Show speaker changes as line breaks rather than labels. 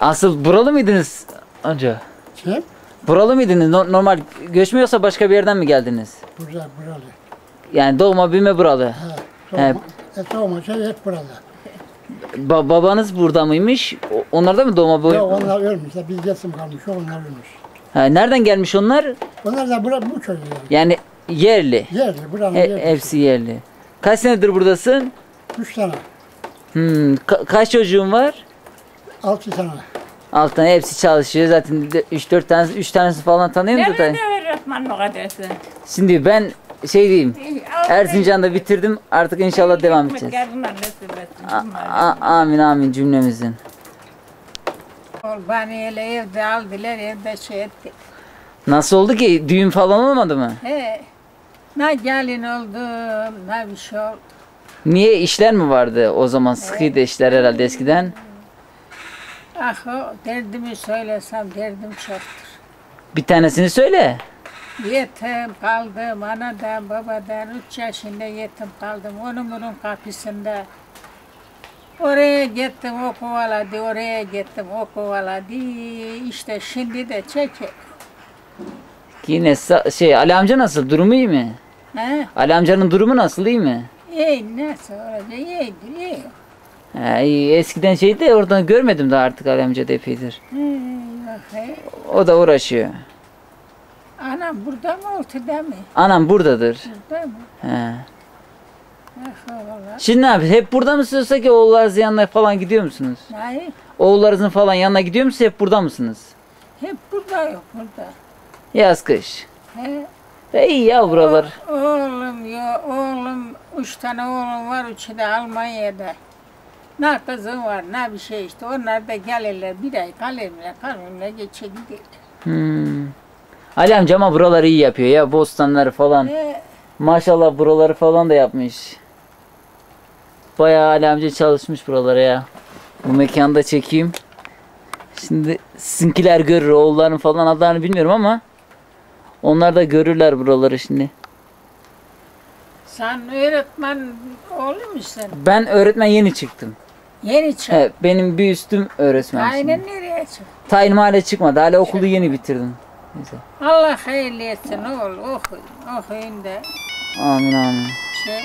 Asıl buralı mıydınız amca?
Kim?
Buralı mıydınız? No- normal göçme yoksa başka bir yerden mi geldiniz?
Burada, buralı.
Yani doğma büyüme buralı.
Ha,
He.
soğuma, e, soğuma şey hep burada.
Ba- babanız burada mıymış? O- Onlar da mı doğma büyüme?
Yok onlar ölmüş. Bir yetim kalmış. Onlar ölmüş.
Ha, nereden gelmiş onlar?
Onlar da bura, bu köyü yani.
Yani yerli.
Yerli, buranın
He-
yerli.
hepsi yerli. Kaç senedir buradasın?
Üç tane.
Hmm, ka- kaç çocuğun var?
Altı tane.
Alttan hepsi çalışıyor. Zaten 3-4 tanesi, 3 tanesi falan tanıyorum da.
Nerede öğretmenlik adresi?
Şimdi ben şey diyeyim. Erzincan'da bitirdim. Artık inşallah devam edeceğiz. Amin amin cümlemizin.
Öyle evde aldılar, evde şey etti.
Nasıl oldu ki? Düğün falan olmadı mı?
He. Ne gelin oldum, ne bir şey oldu.
Niye işler mi vardı o zaman? Sıkıydı işler herhalde eskiden.
Ah o derdimi söylesem derdim çoktur.
Bir tanesini söyle.
Yetim kaldım, anadan babadan üç yaşında yetim kaldım. Onun bunun kapısında. Oraya gittim o kovaladı, oraya gittim o kovaladı. İşte şimdi de çekil.
Yine sa- şey Ali amca nasıl? Durumu iyi mi?
He?
Ali amcanın durumu nasıl iyi mi?
İyi nasıl olacak? İyidir, iyi.
Ha, iyi. Eskiden şeydi oradan görmedim de artık Ali amca da epeydir.
He.
O da uğraşıyor.
Anam burada mı değil mi?
Anam buradadır.
Burada mı?
He.
Ah oğlan.
Şimdi ne yapıyorsunuz? Hep burada mısınız yoksa ki oğullarınızın yanına falan gidiyor musunuz?
Hayır,
Oğullarınızın falan yanına gidiyor musunuz? Hep burada mısınız?
hep burada yok burada.
Yaz kış.
He.
E iyi ya buralar.
Oğlum ya oğlum üç tane oğlum var üçü de Almanya'da. Ne kızım var ne bir şey işte onlar da gelirler bir ay kalırlar kalırlar geçe giderler.
Hmm. Ali amca ama buraları iyi yapıyor ya. Bostanları falan.
He,
Maşallah buraları falan da yapmış. Bayağı Ali amca çalışmış buralara ya. Bu mekanda çekeyim. Şimdi sizinkiler görür. Oğulların falan adlarını bilmiyorum ama onlar da görürler buraları şimdi.
sen öğretmen oğlu musun?
Ben öğretmen yeni çıktım.
Yeni çık.
He, benim bir üstüm öğretmen. şimdi.
Aynen nereye çık?
Tayin hala çıkmadı. Hala okulu yeni bitirdim. Neyse.
Allah hayırlı etsin oğul okuyun okuyun da
Amin amin.
şey